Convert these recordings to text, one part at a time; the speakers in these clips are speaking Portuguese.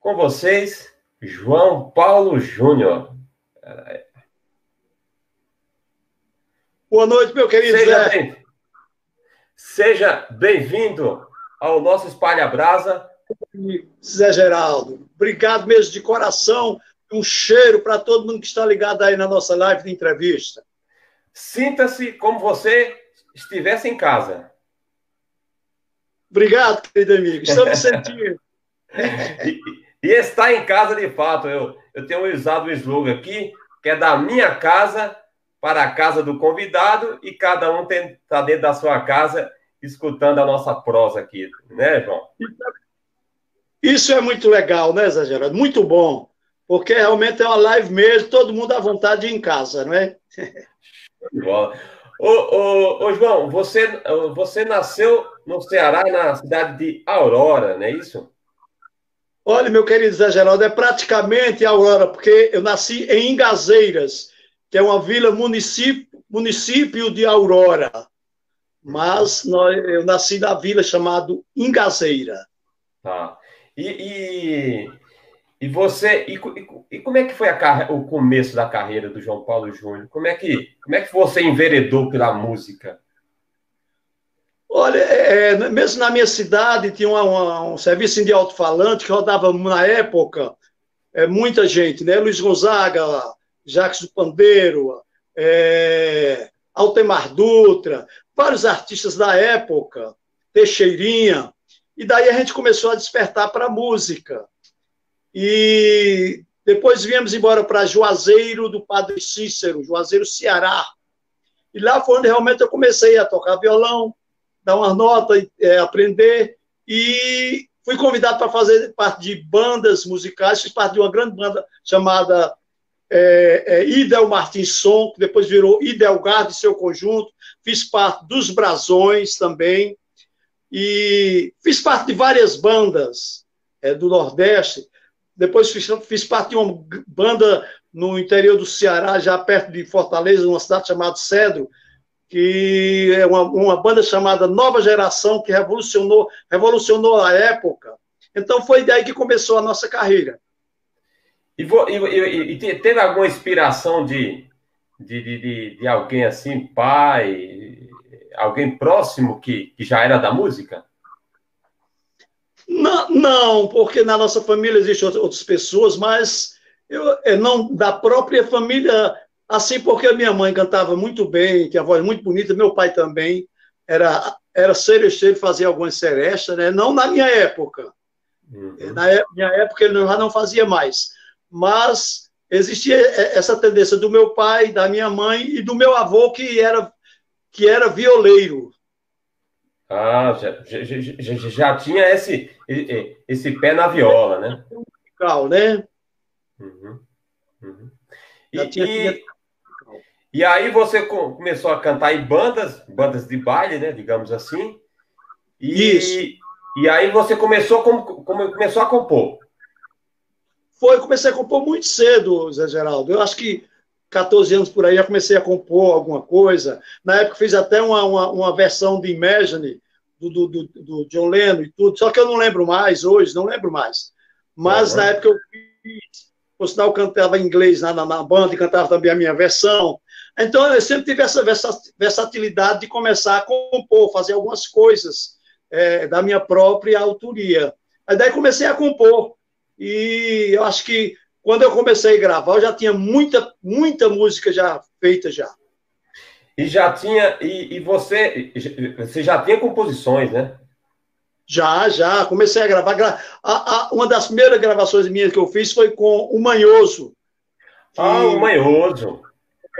Com vocês, João Paulo Júnior. Boa noite, meu querido Seja Zé. Bem, seja bem-vindo ao nosso Espalha Brasa. Zé Geraldo, obrigado mesmo de coração. Um cheiro para todo mundo que está ligado aí na nossa live de entrevista. Sinta-se como você estivesse em casa. Obrigado, querido amigo. Estamos sentindo. e, está em casa de fato. Eu, eu tenho usado o slogan aqui, que é da minha casa para a casa do convidado e cada um está dentro da sua casa escutando a nossa prosa aqui, né, João? Isso é muito legal, né, Zé Gerardo? Muito bom, porque realmente é uma live mesmo, todo mundo à vontade em casa, não é? Ô, ô, ô, João, você, você nasceu no Ceará, na cidade de Aurora, não é isso? Olha, meu querido Zé Geraldo, é praticamente Aurora, porque eu nasci em Ingazeiras, que é uma vila município, município de Aurora. Mas nós, eu nasci na vila chamada Ingazeira. Tá. E, e, e você. E, e, como é que foi a, o começo da carreira do João Paulo Júnior? Como é que, como é que você enveredou pela música? Olha, é, é mesmo na minha cidade tinha uma, uma, um serviço de alto-falante que rodava na época é, muita gente, né? Luiz Gonzaga, Jacques do Pandeiro, é, Altemar Dutra, vários artistas da época, Teixeirinha, e daí a gente começou a despertar para a música. E depois viemos embora para Juazeiro do Padre Cícero, Juazeiro, Ceará. E lá foi onde realmente eu comecei a tocar violão, dar umas notas, é, aprender. E fui convidado para fazer parte de bandas musicais, fiz parte de uma grande banda chamada é, é, Idel Martins Som, que depois virou Idelgard e seu conjunto, fiz parte dos Brasões também, e fiz parte de várias bandas é, do Nordeste, depois fiz, fiz, parte de uma banda no interior do Ceará, já perto de Fortaleza, numa cidade chamada Cedro, que é uma, uma banda chamada Nova Geração, que revolucionou, revolucionou a época. Então foi daí que começou a nossa carreira. E, e, e, teve alguma inspiração de, de, de, de, alguém assim, pai, alguém próximo que, que já era da música? Não, não, porque na nossa família existem outras pessoas, mas eu, é, não da própria família, assim, porque a minha mãe cantava muito bem, tinha voz muito bonita, meu pai também era, era seresteiro, fazia algumas serestas, né? não na minha época. Uhum. Na minha época ele já não fazia mais mas existia essa tendência do meu pai, da minha mãe e do meu avô, que era, que era violeiro. Ah, já, já, já, já tinha esse, esse pé na viola, né? Musical, né? Uhum, uhum. E, e, e, aí você começou a cantar em bandas, bandas de baile, né? Digamos assim. E, Isso. E aí você começou, como, começou a compor. Foi, comecei a compor muito cedo, Zé Geraldo. Eu acho que 14 anos por aí já comecei a compor alguma coisa. Na época fiz até uma, uma, uma versão de Imagine do, do, do, do, John Lennon e tudo, só que eu não lembro mais hoje, não lembro mais. Mas uhum. na época eu fiz, por sinal, eu cantava em inglês na, na, na, banda e cantava também a minha versão. Então eu sempre tive essa versatilidade de começar a compor, fazer algumas coisas é, da minha própria autoria. Aí daí comecei a compor. E eu acho que quando eu comecei a gravar, eu já tinha muita, muita música já feita já. E já tinha, e, e você, você já tinha composições, né? Já, já. Comecei a gravar. A, a, uma das primeiras gravações minhas que eu fiz foi com o Manhoso. Que, ah, o Manhoso.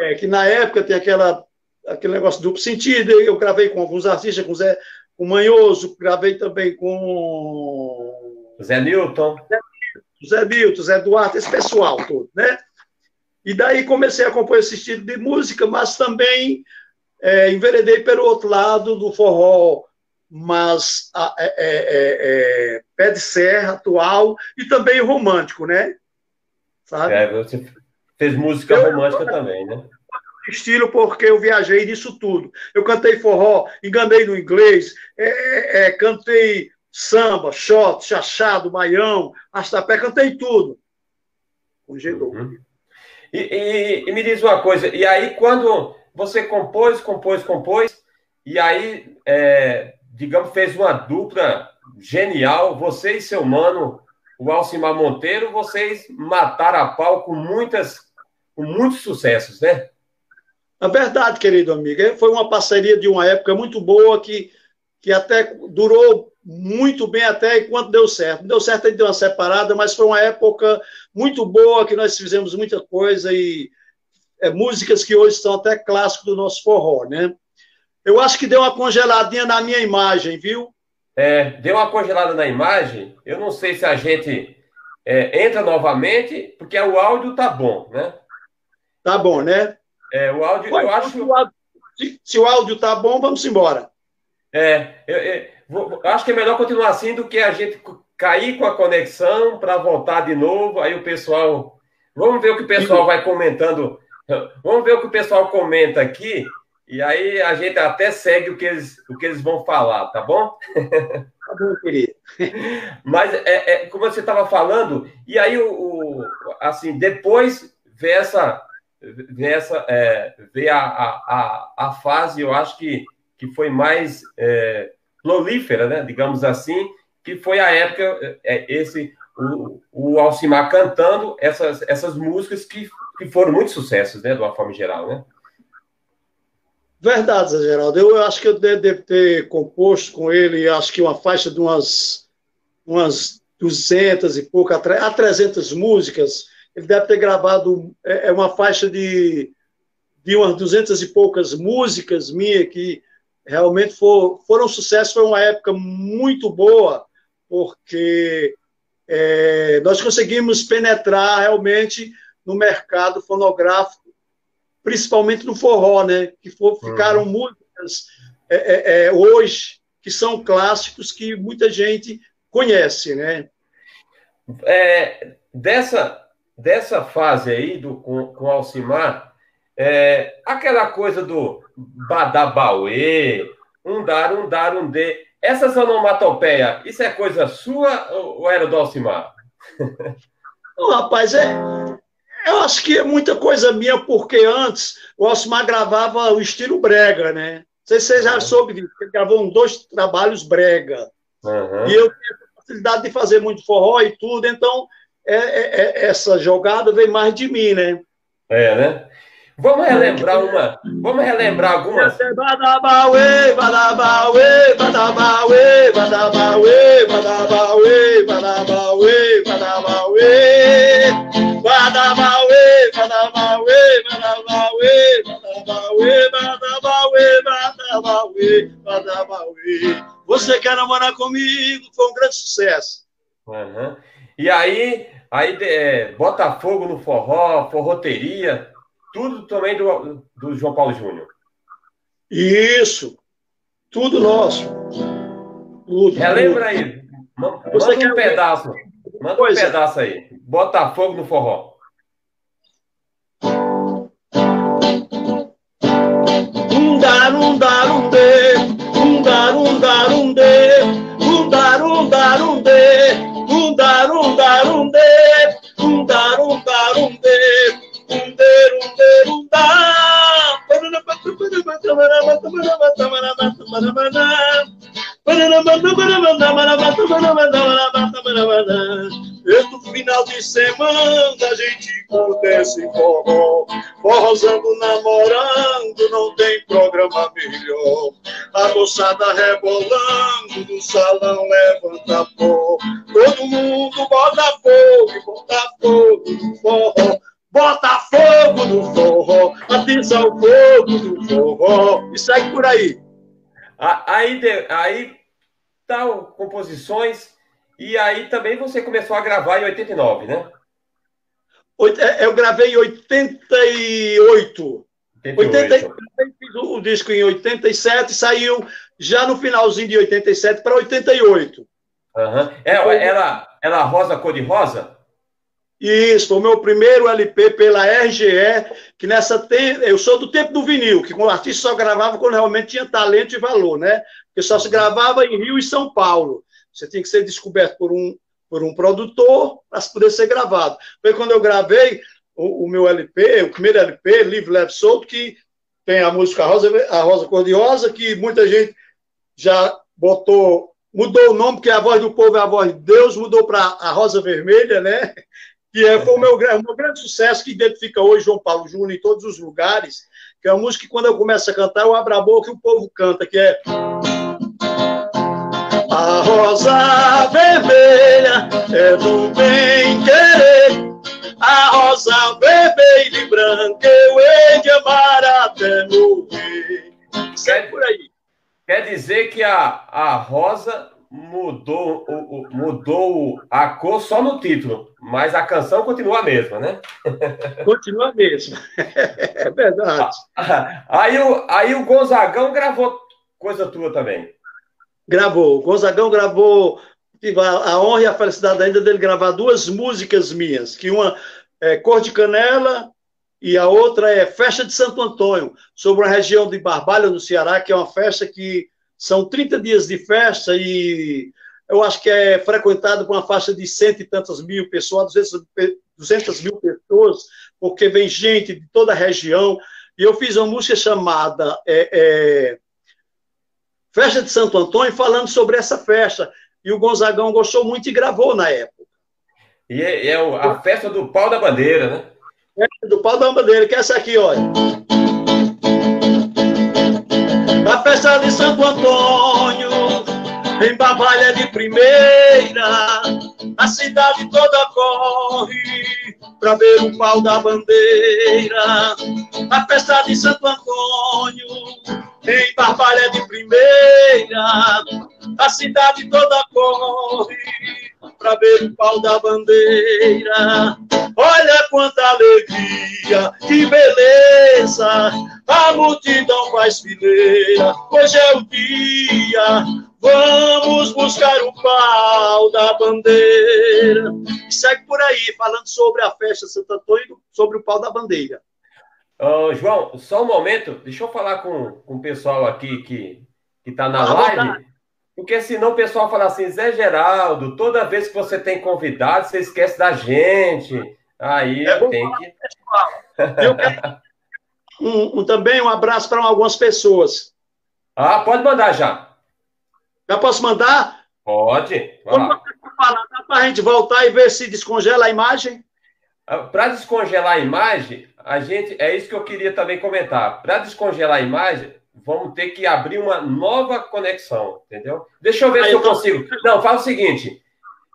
É, que na época tem aquela, aquele negócio duplo sentido. Eu gravei com alguns artistas, com o Zé, com Manhoso, gravei também com. Zé Newton. Zé Milton, Zé Duarte, esse pessoal todo, né? E daí comecei a compor esse estilo de música, mas também é, enveredei pelo outro lado do forró, mas é, é, é, é, pé de serra, atual e também romântico, né? Sabe? É, você fez música eu, romântica também, né? Estilo porque eu viajei nisso tudo. Eu cantei forró, enganei no inglês, é, cantei samba, shot, chachado, baião, astapé, cantei tudo. Congelou. Uhum. E, e, e, me diz uma coisa, e aí quando você compôs, compôs, compôs, e aí, é, digamos, fez uma dupla genial, você e seu mano, o Alcimar Monteiro, vocês mataram a pau com muitas, com muitos sucessos, né? É verdade, querido amigo. Foi uma parceria de uma época muito boa que, que até durou muito bem até enquanto deu certo. deu certo, a gente deu uma separada, mas foi uma época muito boa que nós fizemos muita coisa e é, músicas que hoje são até clássicos do nosso forró, né? Eu acho que deu uma congeladinha na minha imagem, viu? É, deu uma congelada na imagem. Eu não sei se a gente é, entra novamente, porque o áudio tá bom, né? Tá bom, né? É, o áudio, eu acho. Se, se, o áudio tá bom, vamos embora. É, eu, eu, eu, acho que é melhor continuar assim do que a gente cair com a conexão para voltar de novo. Aí o pessoal. Vamos ver o que o pessoal vai comentando. Vamos ver o que o pessoal comenta aqui. E aí a gente até segue o que eles, o que eles vão falar, tá bom? Tá bom, querido. Mas é, é como você estava falando, e aí o, o, assim, depois vê essa, vê essa, é, vê a, a, a, fase, eu acho que, que foi mais é, prolífera, né? Digamos assim, que foi a época, é, esse o, o Alcimar cantando essas, essas músicas que, que foram muitos sucessos, né? De uma forma geral, né? Verdade, Zé Geraldo. Eu acho que eu devo ter composto com ele, acho que uma faixa de umas, umas 200 e pouco, a 300 músicas. Ele deve ter gravado é, é, uma faixa de, de umas 200 e poucas músicas minha que realmente for, foram sucesso. Foi uma época muito boa, porque é, nós conseguimos penetrar realmente no mercado fonográfico principalmente no forró, né? Que for, ficaram uhum. músicas é, é, é, hoje que são clássicos que muita gente conhece, né? É, dessa, dessa fase aí do, com, com Alcimar, é, aquela coisa do badabauê, um dar, um dar, um dê, essas onomatopeia, isso é coisa sua ou era do Alcimar? Não, rapaz, é, eu acho que é muita coisa minha, porque antes o Osmar gravava o estilo brega, né? Não sei se você já uhum. soube disso, ele gravou um, dois trabalhos brega. Uhum. E eu tinha a facilidade de fazer muito forró e tudo, então é, é, é, essa jogada vem mais de mim, né? É, né? Vamos relembrar uma. Vamos relembrar algumas. Badabauê, badabauê, badabauê, badabauê, badabauê, badabauê, badabauê. Badabauê, badabauê, badabauê, badabauê, badabauê, badabauê, badabauê. Você quer namorar comigo? Foi um grande sucesso. Uhum. E aí, aí é, Botafogo no forró, forroteria tudo também do, do João Paulo Júnior. Isso. Tudo nosso. Tudo. Relembra aí. Manda, um pedaço. Manda Coisa. um pedaço aí. Botafogo no forró. Um dar, um dar, No final de semana a gente acontece forró, forrosando, namorando, não tem programa melhor. A moçada rebolando no salão levanta pó, todo mundo bota fogo, bota fogo no forró. Segue por aí. Aí, aí tal composições, e aí também você começou a gravar em 89, né? É, eu gravei em 88. 88. fiz o disco em 87, saiu já no finalzinho de 87 para 88. Uhum. É, era, era rosa cor de rosa? Isso, foi o meu primeiro LP pela RGE, que nessa tem, eu sou do tempo do vinil, que o artista só gravava quando realmente tinha talento e valor, né? Porque só se gravava em Rio e São Paulo. Você tinha que ser descoberto por um, por um produtor para poder ser gravado. Foi quando eu gravei o, o, meu LP, o primeiro LP, Livre, Leve, Solto, que tem a música Rosa, a Rosa Cordiosa, que muita gente já botou, mudou o nome, porque a voz do povo é a voz de Deus, mudou para a Rosa Vermelha, né? Que é, foi o meu, o meu grande sucesso, que identifica hoje João Paulo Júnior em todos os lugares, que é uma música que quando eu começo a cantar, eu abro a boca e o povo canta, que é... A rosa vermelha é do bem querer, a rosa vermelha e branca eu hei de amar até morrer. Sai por aí. Quer dizer que a, a rosa mudou, mudou a cor só no título, mas a canção continua a mesma, né? Continua a mesma. É verdade. Aí o, aí o Gonzagão gravou coisa tua também. Gravou. O Gonzagão gravou. Tive a, a honra e a felicidade ainda dele gravar duas músicas minhas, que uma é Cor de Canela e a outra é Festa de Santo Antônio, sobre a região de Barbalha, no Ceará, que é uma festa que são 30 dias de festa e eu acho que é frequentado por uma faixa de cento e tantas mil pessoas, 200, 200 mil pessoas, porque vem gente de toda a região. E eu fiz uma música chamada é, é, Festa de Santo Antônio, falando sobre essa festa. E o Gonzagão gostou muito e gravou na época. E é, é a festa do pau da bandeira, né? do pau da bandeira, que é essa aqui, olha. A festa de Santo Antônio, em Bavalha de primeira, a cidade toda corre para ver o pau da bandeira. A festa de Santo Antônio, em Barbalha de primeira, a cidade toda corre para ver o pau da bandeira. Olha quanta alegria, que beleza, a multidão faz fileira. Hoje é o dia, vamos buscar o pau da bandeira. E segue por aí, falando sobre a festa Santo Antônio, sobre o pau da bandeira. Uh, João, só um momento, deixa eu falar com, com o pessoal aqui que está na ah, live. Porque senão o pessoal fala assim, Zé Geraldo, toda vez que você tem convidado, você esquece da gente. Aí é tem que. Eu quero um, um, também um abraço para algumas pessoas. Ah, pode mandar já. Já posso mandar? Pode. Vamos falar, dá para a gente voltar e ver se descongela a imagem? Ah, para descongelar a imagem, a gente é isso que eu queria também comentar. Para descongelar a imagem, vamos ter que abrir uma nova conexão, entendeu? Deixa eu ver Aí, se eu então... consigo. Não, fala o seguinte.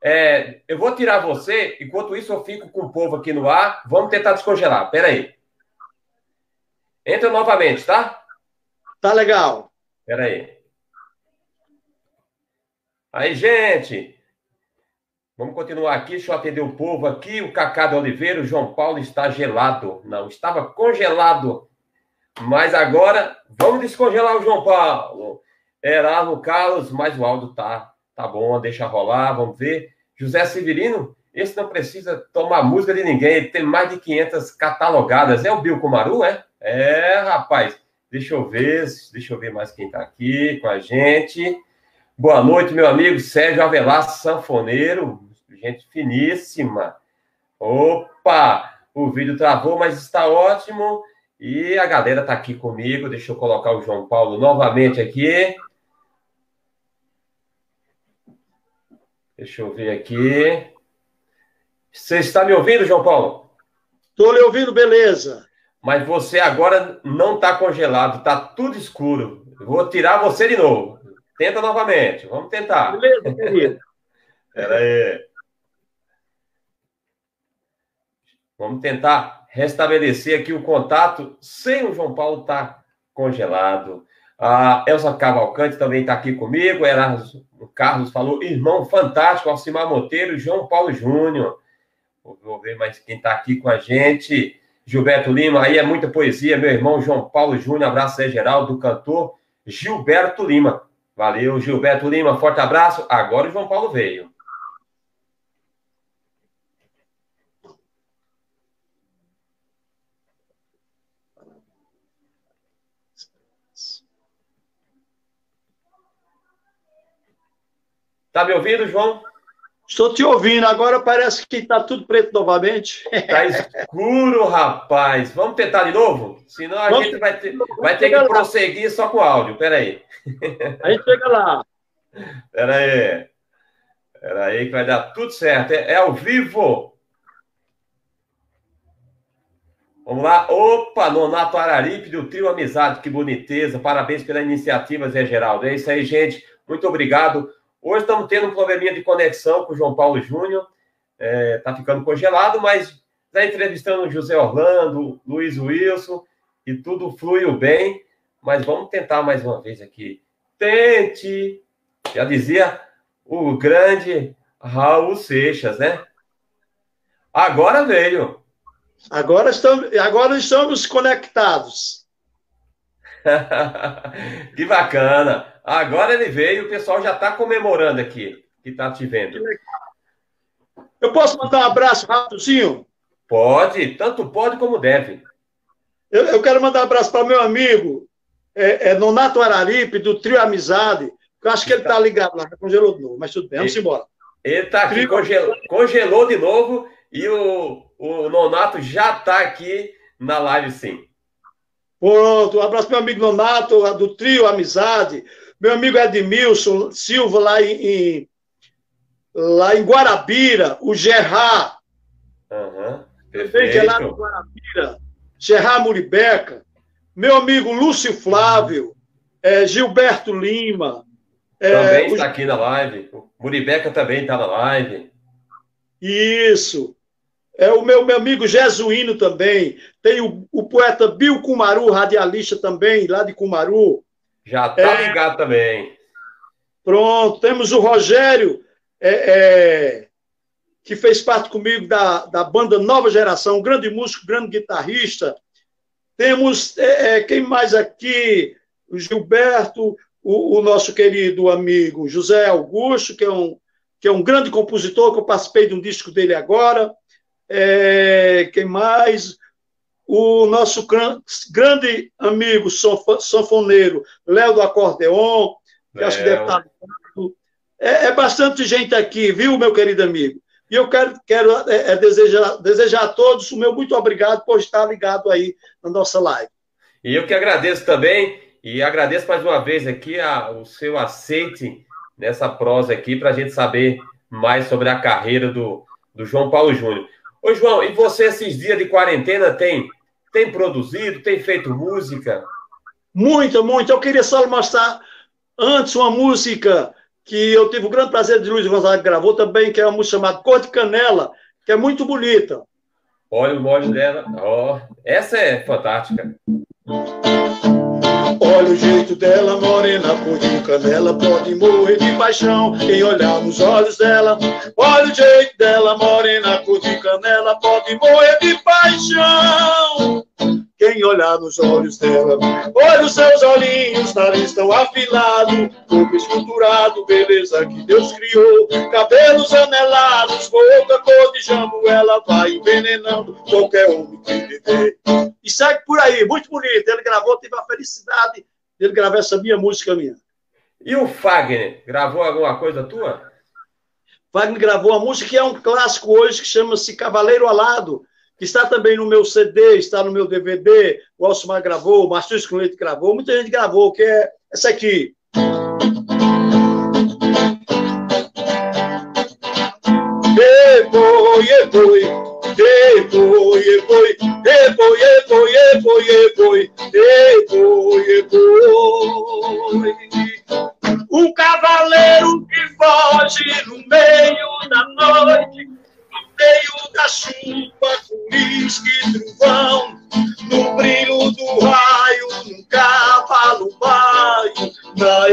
É, eu vou tirar você, enquanto isso eu fico com o povo aqui no ar. Vamos tentar descongelar. Pera aí. Entra novamente, tá? Tá legal. Pera aí. Aí, gente. Vamos continuar aqui. Deixa eu atender o povo aqui. O Cacá de Oliveira, o João Paulo está gelado. Não, estava congelado mas agora, vamos descongelar o João Paulo. Erasmo Carlos, mas o Aldo tá, tá bom, deixa rolar, vamos ver. José Severino, esse não precisa tomar música de ninguém, ele tem mais de 500 catalogadas. É o Bill Kumaru, é? É, rapaz. Deixa eu ver, deixa eu ver mais quem tá aqui com a gente. Boa noite, meu amigo Sérgio Avelar, sanfoneiro, gente finíssima. Opa, o vídeo travou, mas está ótimo. E a galera está aqui comigo. Deixa eu colocar o João Paulo novamente aqui. Deixa eu ver aqui. Você está me ouvindo, João Paulo? Estou lhe ouvindo, beleza. Mas você agora não está congelado, está tudo escuro. Vou tirar você de novo. Tenta novamente. Vamos tentar. Beleza, querido. Espera aí. Vamos tentar restabelecer aqui o contato sem o João Paulo estar tá congelado. A Elza Cavalcante também está aqui comigo. o Carlos falou, irmão fantástico, Alcimar Monteiro, João Paulo Júnior. Vou ver mais quem está aqui com a gente. Gilberto Lima, aí é muita poesia, meu irmão João Paulo Júnior, abraço aí geral do cantor Gilberto Lima. Valeu, Gilberto Lima, forte abraço. Agora o João Paulo veio. Tá me ouvindo, João? Estou te ouvindo, agora parece que está tudo preto novamente. Está escuro, rapaz. Vamos tentar de novo? Senão a Vamos, gente vai ter, vai ter que lá. prosseguir só com áudio. Espera aí. A gente chega lá. Espera aí. Espera aí que vai dar tudo certo. É, é ao vivo. Vamos lá. Opa, Nonato Araripe do Trio Amizade. Que boniteza. Parabéns pela iniciativa, Zé Geraldo. É isso aí, gente. Muito obrigado. Hoje estamos tendo um probleminha de conexão com o João Paulo Júnior. Está é, tá ficando congelado, mas está entrevistando o José Orlando, Luiz Wilson, e tudo fluiu bem. Mas vamos tentar mais uma vez aqui. Tente! Já dizia o grande Raul Seixas, né? Agora veio. Agora estamos, agora estamos conectados. que bacana. Agora ele veio, o pessoal já está comemorando aqui, que está te vendo. Eu posso mandar um abraço rapidinho? Pode, tanto pode como deve. Eu, eu quero mandar um abraço para meu amigo é, é, Nonato Araripe, do Trio Amizade. Eu acho que ele está ligado lá, congelou de novo, mas tudo bem, vamos ele, embora. Ele está aqui, congelou, congelou de novo e o, o Nonato já está aqui na live, sim. Pronto, um abraço meu amigo Nonato, do Trio Amizade. Meu amigo Edmilson Silva, lá em, lá em Guarabira, o Gerard. Uhum, perfeito. Que é lá em Guarabira. Gerard Muribeca. Meu amigo Lúcio Flávio, é, Gilberto Lima. É, também está o... aqui na live. Muribeca também está na live. Isso. É o meu, meu amigo Jesuíno também. Tem o, o poeta Bill Kumaru, radialista também, lá de Kumaru. Já está é, ligado também. Pronto, temos o Rogério, é, é, que fez parte comigo da, da banda Nova Geração, grande músico, grande guitarrista. Temos é, é, quem mais aqui? O Gilberto, o, o, nosso querido amigo José Augusto, que é, um, que é um grande compositor, que eu participei de um disco dele agora. É, quem mais? O nosso grande amigo sanfoneiro, Léo do Acordeon, que acho que deve estar. É, é, bastante gente aqui, viu, meu querido amigo? E eu quero, quero é, é, desejar, desejar a todos o meu muito obrigado por estar ligado aí na nossa live. E eu que agradeço também, e agradeço mais uma vez aqui a, o seu aceite nessa prosa aqui, para a gente saber mais sobre a carreira do, do João Paulo Júnior. Ô, João, e você, esses dias de quarentena, tem tem produzido, tem feito música? Muita, muita. Eu queria só mostrar antes uma música que eu tive o grande prazer de Luiz Gonzaga gravou também, que é uma música chamada Cor de Canela, que é muito bonita. Olha o molde dela. Oh, essa é fantástica. Olha o jeito dela, morena, cor de canela, pode morrer de paixão quem olhar nos olhos dela. Olha o jeito dela, morena, cor de canela, pode morrer de paixão quem olhar nos olhos dela. Olha os seus olhinhos, nariz tão afilado, corpo esculturado, beleza que Deus criou. Cabelos anelados, boca cor de jambo, ela vai envenenando qualquer homem que vê. E segue por aí, muito bonito. Ele gravou, tive a felicidade de ele gravar essa minha música minha. E o Fagner, gravou alguma coisa tua? Fagner gravou uma música que é um clássico hoje, que chama-se Cavaleiro Alado que está também no meu CD, está no meu DVD, o Alcimar gravou, o Márcio Escoleto gravou, muita gente gravou, que é essa aqui. Eboi, eboi, eboi, eboi, eboi, eboi, eboi, eboi, eboi, eboi. Um cavaleiro que foge no meio da noite meio da chuva, com uísque e trovão, no brilho do raio, num cavalo baio, na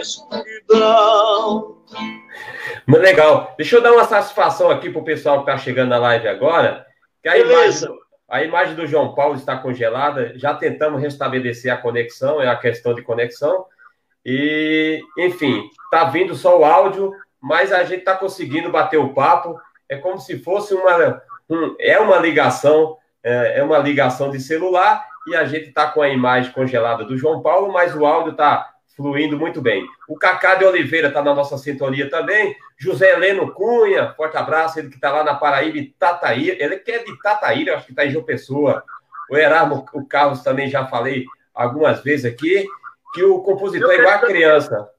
escuridão. Legal. Deixa eu dar uma satisfação aqui para o pessoal que está chegando na live agora, que a imagem, a imagem do João Paulo está congelada. Já tentamos restabelecer a conexão, é a questão de conexão. E, enfim, está vindo só o áudio, mas a gente está conseguindo bater o papo é como se fosse uma. Um, é uma ligação, é, é, uma ligação de celular, e a gente está com a imagem congelada do João Paulo, mas o áudio está fluindo muito bem. O Cacá de Oliveira está na nossa sintonia também. José Heleno Cunha, forte abraço, ele que está lá na Paraíba, Tataíra. Ele que é de Tataíra, acho que está em João Pessoa. O Erasmo, o Carlos também já falei algumas vezes aqui, que o compositor é igual a criança.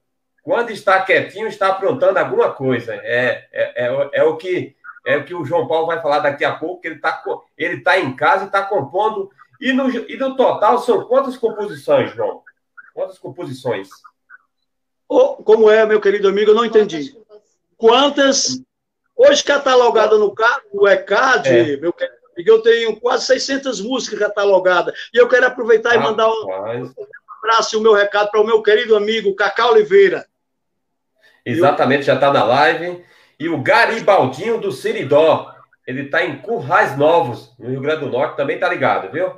Quando está quietinho, está aprontando alguma coisa. É, é, é, é o que é o que o João Paulo vai falar daqui a pouco, que ele está ele tá em casa e está compondo. E no, e no total são quantas composições, João? Quantas composições? Oh, como é, meu querido amigo? Eu não entendi. Quantas? Hoje catalogada no, no ECAD, é. meu querido amigo, eu tenho quase 600 músicas catalogadas. E eu quero aproveitar ah, e mandar um, um abraço e o meu recado para o meu querido amigo Cacá Oliveira. Exatamente, já está na live. E o Garibaldinho do Seridó. Ele está em Currais Novos, no Rio Grande do Norte, também está ligado, viu?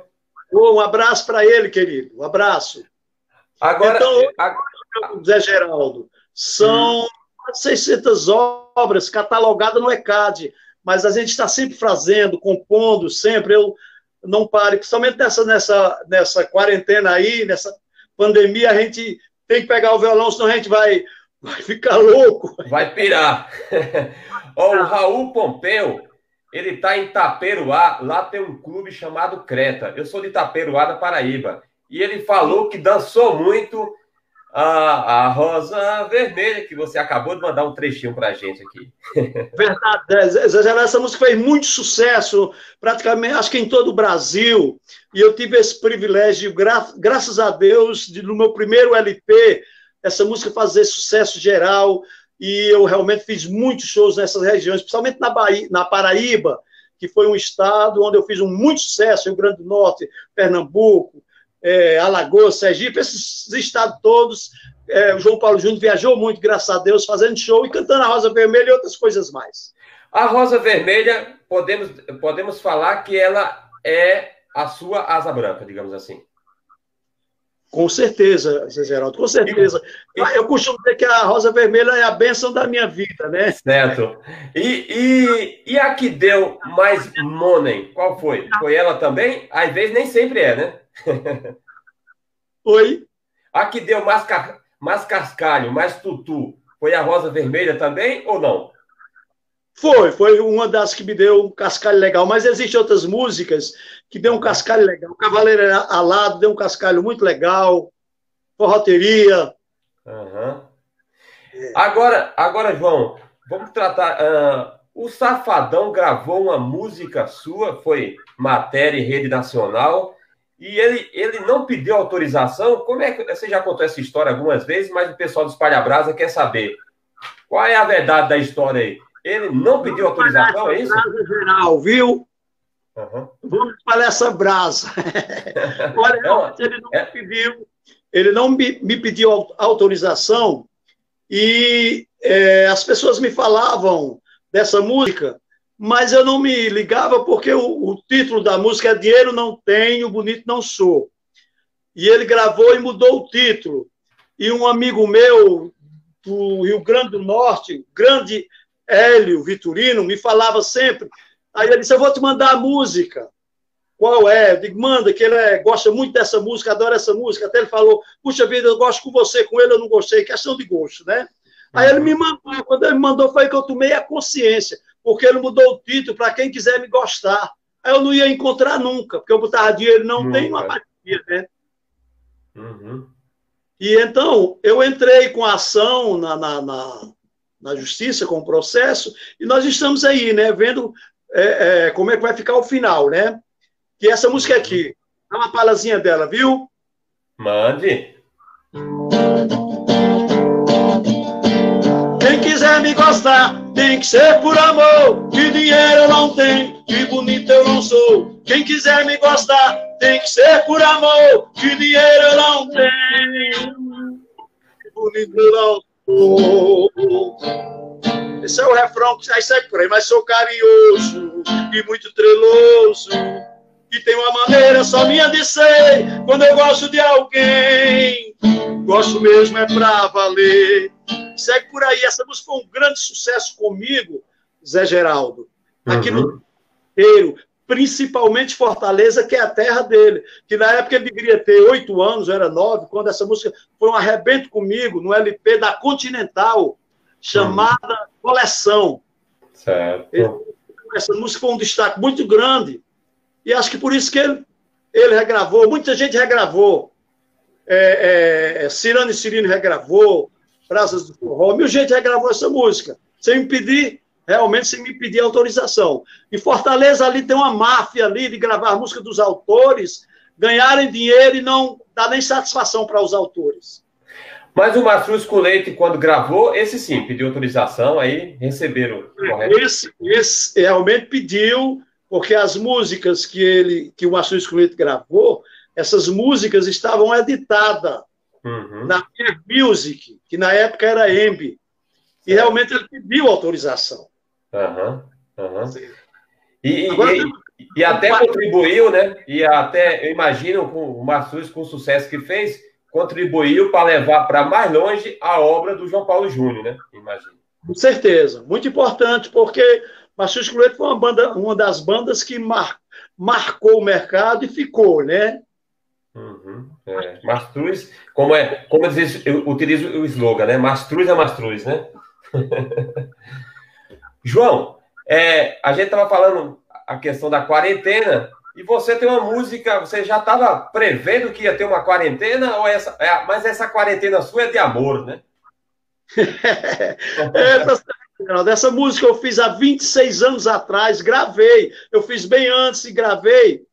um abraço para ele, querido. Um abraço. Agora, então, a... Zé Geraldo, são hum. 600 obras catalogadas no ECAD, mas a gente está sempre fazendo, compondo, sempre. Eu não pare, principalmente nessa, nessa, nessa quarentena aí, nessa pandemia, a gente tem que pegar o violão, senão a gente vai Vai ficar louco. Vai pirar. Ó, o Raul Pompeu, ele está em Taperuá. Lá tem um clube chamado Creta. Eu sou de Taperuá, da Paraíba. E ele falou que dançou muito a, a Rosa Vermelha, que você acabou de mandar um trechinho para a gente aqui. Verdade. Essa música fez muito sucesso, praticamente, acho que em todo o Brasil. E eu tive esse privilégio, gra graças a Deus, de, no meu primeiro LP, essa música fazer sucesso geral, e eu realmente fiz muitos shows nessas regiões, principalmente na, Bahia, na Paraíba, que foi um estado onde eu fiz um muito sucesso, Rio Grande do Norte, Pernambuco, é, Alagoas, Sergipe, esses estados todos. É, o João Paulo Júnior viajou muito, graças a Deus, fazendo show e cantando a Rosa Vermelha e outras coisas mais. A Rosa Vermelha, podemos, podemos falar que ela é a sua asa branca, digamos assim. Com certeza, Zé Geraldo, com certeza. Eu costumo dizer que a rosa vermelha é a bênção da minha vida, né? Certo. E, e, e a que deu mais money, qual foi? Foi ela também? Às vezes nem sempre é, né? Oi? A que deu mais, mais cascalho, mais tutu, foi a rosa vermelha também ou não? Foi, foi uma das que me deu um cascalho legal, mas existem outras músicas que deu um cascalho legal. O Cavaleiro Alado deu um cascalho muito legal, forroteria. Uhum. Agora, agora, João, vamos tratar. Uh, o Safadão gravou uma música sua, foi matéria em rede nacional, e ele, ele não pediu autorização. Como é que você já contou essa história algumas vezes, mas o pessoal do Espalha Brasa quer saber. Qual é a verdade da história aí? Ele não pediu autorização, é isso? Geral, viu? Uhum. Vamos para essa brasa. Olha, não, ele não é... me pediu, ele não me, me pediu autorização e é, as pessoas me falavam dessa música, mas eu não me ligava porque o, o título da música é Dinheiro Não Tenho, Bonito Não Sou. E ele gravou e mudou o título. E um amigo meu do Rio Grande do Norte, grande Hélio Vitorino, me falava sempre. Aí ele disse: Eu vou te mandar a música. Qual é? Eu digo, manda, que ele é, gosta muito dessa música, adora essa música. Até ele falou: Puxa vida, eu gosto com você, com ele eu não gostei, questão de gosto, né? Aí ele me mandou, quando ele me mandou, foi que eu tomei a consciência, porque ele mudou o título para quem quiser me gostar. Aí eu não ia encontrar nunca, porque eu botava dinheiro, não tem uma partilha, né? Uhum. E então, eu entrei com a ação na, na, na, na justiça com o processo, e nós estamos aí, né, vendo é, é, como é que vai ficar o final, né? Que essa música aqui, dá uma palazinha dela, viu? Mande. Quiser me gostar, tem que ser por amor. De dinheiro eu não tenho, de bonito eu não sou. Quem quiser me gostar, tem que ser por amor. De dinheiro eu não tenho, de bonito eu não sou. Esse é o refrão que aí segue por aí, mas sou carinhoso e muito treloso. E tem uma maneira só minha de ser quando eu gosto de alguém. Gosto mesmo é pra valer. Segue por aí. Essa música foi um grande sucesso comigo, Zé Geraldo. Aqui uhum. no inteiro. principalmente Fortaleza, que é a terra dele. Que na época ele deveria ter oito anos, era nove, quando essa música foi um arrebento comigo no LP da Continental, chamada hum. Coleção. Certo. essa música foi um destaque muito grande. E acho que por isso que ele, ele regravou, muita gente regravou. É, é Cirano e Cirino regravou, Praças do Forró, mil gente regravou essa música, sem me pedir realmente sem me pedir autorização. Em Fortaleza ali tem uma máfia ali de gravar a música dos autores, ganharem dinheiro e não dar nem satisfação para os autores. Mas o Mastruz com Leite, quando gravou, esse sim, pediu autorização, aí receberam, correto? Esse, esse realmente pediu, porque as músicas que ele, que o Mastruz com Leite gravou, essas músicas estavam editadas uhum. na Music, que na época era EMB, e realmente ele pediu autorização. Uhum, uhum. E, Agora, e, e, até contribuiu, né? E até, eu imagino, com o Massus, com o sucesso que fez, contribuiu para levar para mais longe a obra do João Paulo Júnior, né? Imagino. Com certeza. Muito importante, porque Massus Cluete foi uma, banda, uma das bandas que mar, marcou o mercado e ficou, né? Uhum, é. Mastruz, como é, como eu, eu utilizo o slogan, né? Mastruz é Mastruz, né? João, é, a gente estava falando a questão da quarentena e você tem uma música, você já estava prevendo que ia ter uma quarentena, ou essa, é, mas essa quarentena sua é de amor, né? dessa música eu fiz há 26 anos atrás, gravei, eu fiz bem antes e gravei,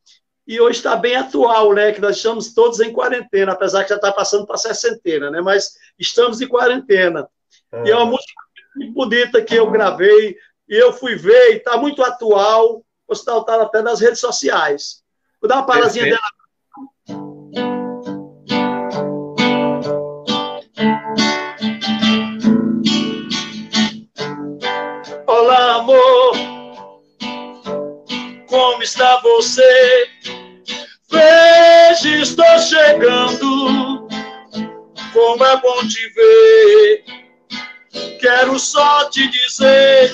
e hoje está bem atual, né? Que nós estamos todos em quarentena, apesar que já está passando para a sessentena, né? Mas estamos em quarentena. É. E é uma música muito bonita que eu gravei e eu fui ver e está muito atual. Você está tá até nas redes sociais. Vou dar uma palazinha dela. Olá, amor. Como está você? É bom te ver Quero só te dizer,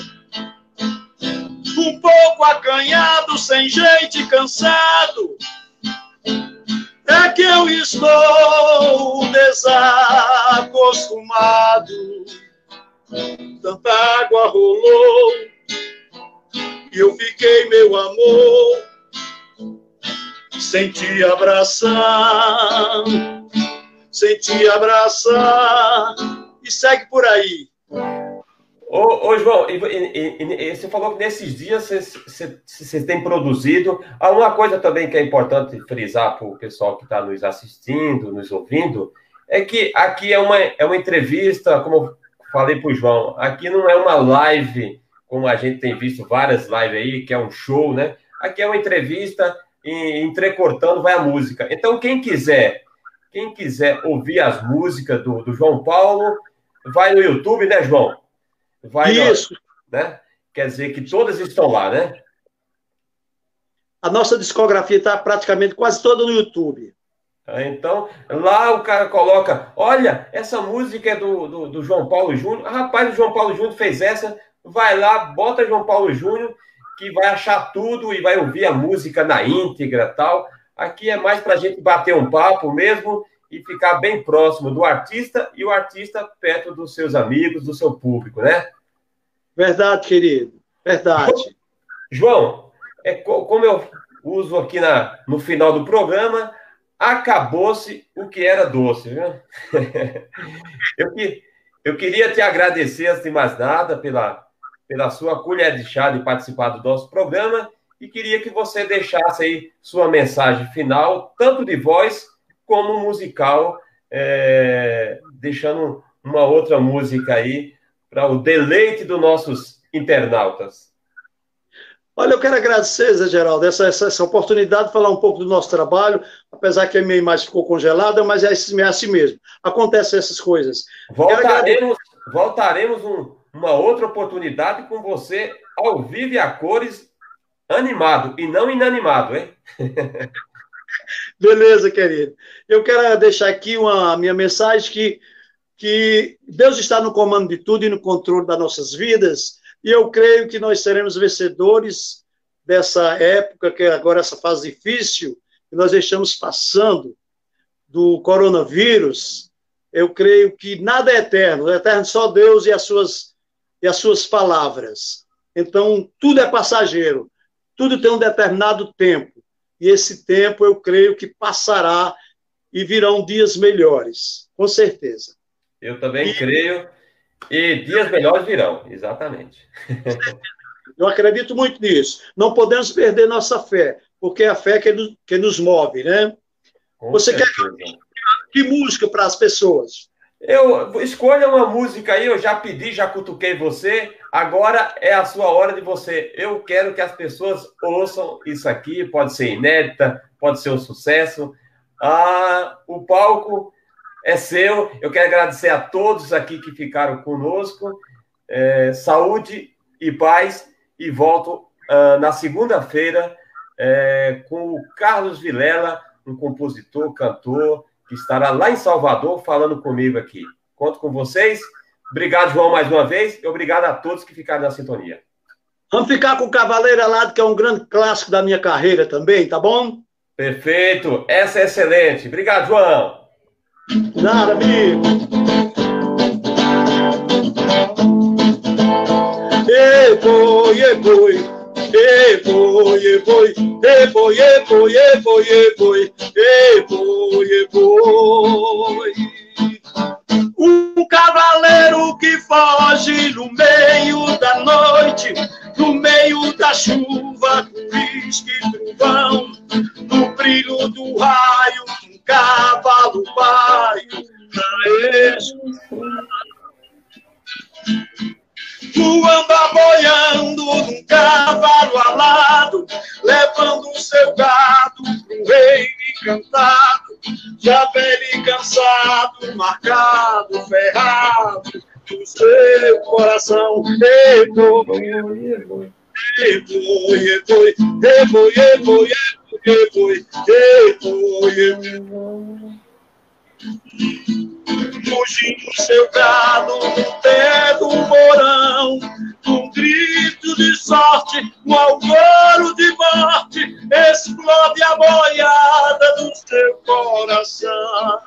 um pouco acanhado, sem jeito e cansado, é que eu estou desacostumado. Tanta água rolou e eu fiquei, meu amor, sem te abraçar, sem te abraçar e segue por aí. Ô, ô João, e, e, e, você falou que nesses dias você tem produzido. Há uma coisa também que é importante frisar para o pessoal que está nos assistindo, nos ouvindo, é que aqui é uma, é uma entrevista, como eu falei para o João, aqui não é uma live, como a gente tem visto várias lives aí, que é um show, né? Aqui é uma entrevista e entrecortando vai a música. Então, quem quiser, quem quiser ouvir as músicas do, do João Paulo, vai no YouTube, né, João? Vai Isso. No, né? Quer dizer que todas estão lá, né? A nossa discografia está praticamente quase toda no YouTube. Ah, então, lá o cara coloca: olha, essa música é do, do, do João Paulo Júnior. Ah, rapaz, o João Paulo Júnior fez essa. Vai lá, bota João Paulo Júnior, que vai achar tudo e vai ouvir a música na íntegra tal. Aqui é mais para a gente bater um papo mesmo e ficar bem próximo do artista e o artista perto dos seus amigos, do seu público, né? Verdade, querido. Verdade. João, é como eu uso aqui na, no final do programa, acabou-se o que era doce, viu? eu, que, eu queria te agradecer, antes de mais nada, pela, pela sua colher de chá de participar do nosso programa e queria que você deixasse aí sua mensagem final, tanto de voz como musical, é, deixando uma outra música aí para o deleite dos nossos internautas. Olha, eu quero agradecer, Zé Geraldo, essa, essa, essa, oportunidade de falar um pouco do nosso trabalho, apesar que a minha imagem ficou congelada, mas é, assim, é assim mesmo. Acontecem essas coisas. Voltaremos, voltaremos um, uma outra oportunidade com você ao vivo e a cores, animado e não inanimado, hein? Beleza, querido. Eu quero deixar aqui uma minha mensagem que, que Deus está no comando de tudo e no controle das nossas vidas, e eu creio que nós seremos vencedores dessa época, que é agora essa fase difícil, que nós estamos passando do coronavírus, eu creio que nada é eterno, é eterno só Deus e as suas, e as suas palavras. Então, tudo é passageiro, tudo tem um determinado tempo, e esse tempo eu creio que passará e virão dias melhores, com certeza. Eu também e... creio, e dias melhores virão, exatamente. Eu acredito muito nisso. Não podemos perder nossa fé, porque é a fé que, nos, que nos move, né? Com Você certeza. quer que música para as pessoas? Eu escolha uma música aí, eu já pedi, já cutuquei você. Agora é a sua hora de você. Eu quero que as pessoas ouçam isso aqui. Pode ser inédita, pode ser um sucesso. Ah, o palco é seu. Eu quero agradecer a todos aqui que ficaram conosco. É, saúde e paz. E volto ah, na segunda-feira é, com o Carlos Vilela, um compositor, cantor, que estará lá em Salvador falando comigo aqui. Conto com vocês. Obrigado, João, mais uma vez. E obrigado a todos que ficaram na sintonia. Vamos ficar com o Cavaleiro Alado, que é um grande clássico da minha carreira também, tá bom? Perfeito. Essa é excelente. Obrigado, João. Nada, amigo. Ei, boi, ei, boi. Boi, e boi, e boi, e boi, e boi, e boi, e e. Um cavaleiro que foge no meio da noite, no meio da chuva, risco e trovão, no brilho do raio, um cavalo baio, na escuridão voando, boiando num cavalo alado, levando o seu gado pro reino encantado, já velho cansado, marcado, ferrado, do seu coração. Ei, boi, ei, boi, ei, boi, ei, fugindo seu gado no pé do morão, um grito de sorte, um alvoro de morte, explode a boiada do seu coração.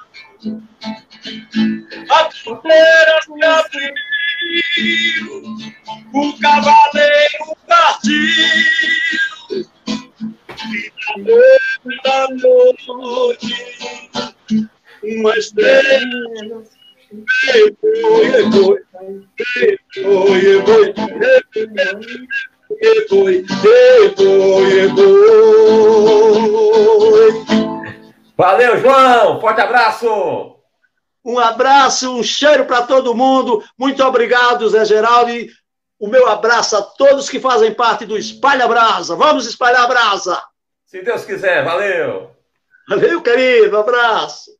A fronteira se abriu, o cavaleiro partiu, e da noite, uma estrela Valeu, João! Forte abraço! Um abraço, um cheiro para todo mundo. Muito obrigado, Zé Geraldo. E o meu abraço a todos que fazem parte do Espalha Brasa. Vamos espalhar a brasa! Se Deus quiser, valeu! Valeu, querido, um abraço!